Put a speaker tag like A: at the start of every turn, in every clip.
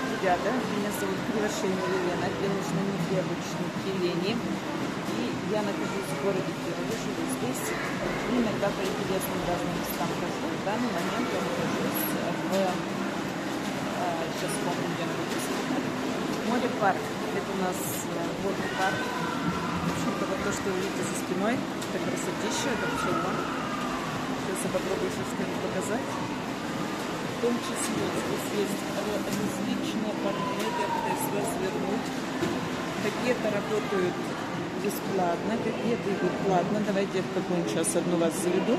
A: Ребята! Меня зовут Кривошеева Елена, пленочные хлебочники Лени. И я нахожусь в городе Кирове, живу здесь. И иногда по интересным разным местам хожу. В данный момент я нахожусь в... А, сейчас помню, где нахожусь. Море парк. Это у нас э, водный парк. В общем-то, вот то, что вы видите за спиной, это красотища, это пчела. Сейчас я попробую все что-нибудь показать. В том числе здесь есть различные параметры, то развернуть. Какие-то работают бесплатно, какие-то идут платно. Давайте я в какую-нибудь сейчас одну вас заведу.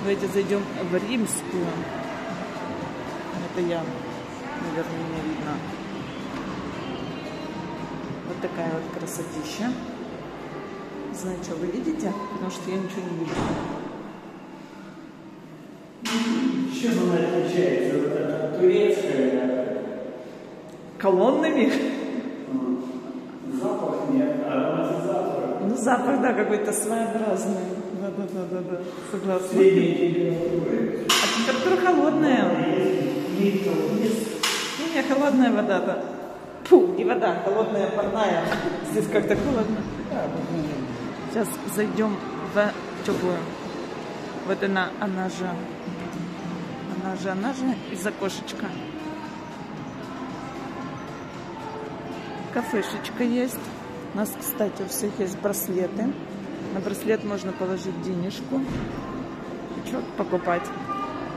A: Давайте зайдем в римскую. Это я, наверное, не видно. Вот такая вот красотища. Знаю, что вы видите, потому что я ничего не вижу.
B: Чем она отличается? Вот это турецкая
A: Колоннами?
B: запах нет, а ароматизатор.
A: Ну, запах, да, какой-то своеобразный. Да, да, да, да, да. Согласна.
B: Средней температуры.
A: А температура холодная.
B: Литров, есть.
A: Не, не, холодная вода-то. Фу, не вода, холодная парная. Здесь как-то холодно.
B: Ну,
A: Сейчас зайдем в теплую. Вот она, она же, она же, она же из окошечка. Кафешечка есть. У нас, кстати, у всех есть браслеты. На браслет можно положить денежку. Что покупать.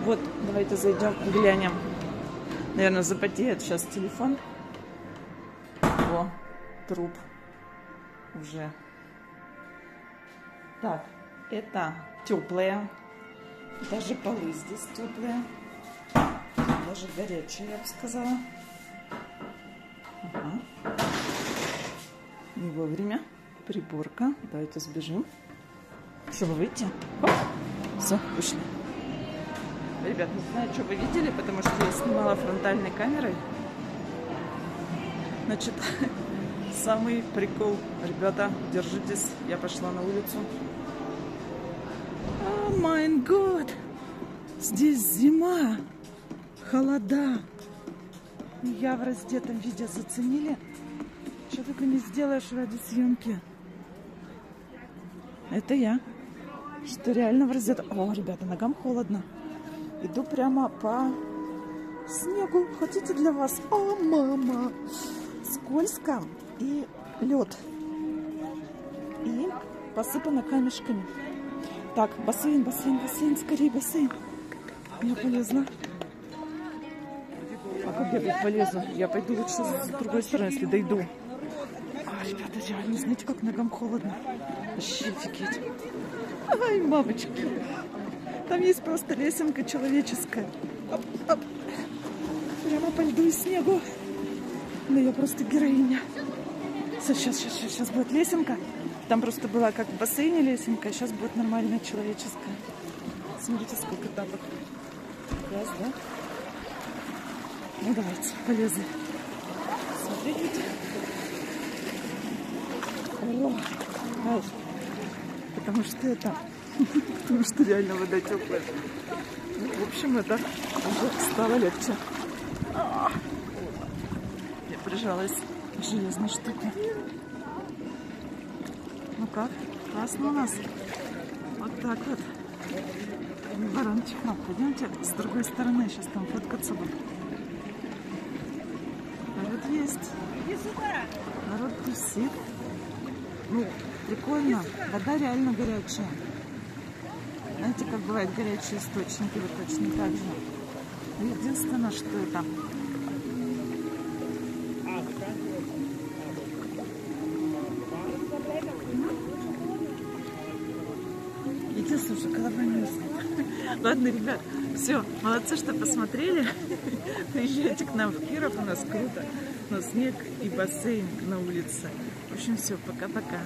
A: Вот, давайте зайдем, глянем. Наверное, запотеет сейчас телефон. О, труп уже. Так, это теплые. Даже полы здесь теплые. Даже горячие, я бы сказала. Ага. Не вовремя. Приборка. Давайте сбежим. Чтобы выйти. Хоп. Все, вышли. Ребят, не знаю, что вы видели, потому что я снимала фронтальной камерой. Значит, самый прикол. Ребята, держитесь. Я пошла на улицу. О май год! Здесь зима, холода. Я в раздетом виде заценили. Что только не сделаешь ради съемки. Это я. Что реально в раздетом. О, ребята, ногам холодно. Иду прямо по снегу. Хотите для вас? О, мама! Скользко и лед. И посыпано камешками. Так, бассейн, бассейн, бассейн, скорее бассейн. Я полезла. А как я тут полезу? Я пойду лучше с другой стороны, если дойду. А, ребята, реально, знаете, как ногам холодно? Вообще офигеть. Ай, мамочки. Там есть просто лесенка человеческая. Оп, оп. Прямо по льду и снегу. Да я просто героиня. Сейчас, сейчас, сейчас, сейчас будет лесенка. Там просто была как в бассейне лесенка, а сейчас будет нормальная человеческая. Смотрите, сколько тапок. Раз, да? Ну давайте, полезли. Смотрите. О. Потому что это... Потому что реально вода теплая. Ну, в общем, это уже стало легче. Я прижалась к железной штуке. Как? Классно у нас. Вот так вот. Баранчик. Ну, пойдемте с другой стороны. Сейчас там фоткаться буду. Вот есть. Народ тусит. Ну, прикольно. Вода реально горячая. Знаете, как бывают горячие источники, вот точно так же. Единственное, что это Единственное, что голова не. Ладно, ребят, все, молодцы, что посмотрели. Приезжайте к нам в Киров, у нас круто. Но снег и бассейн на улице. В общем, все, пока-пока.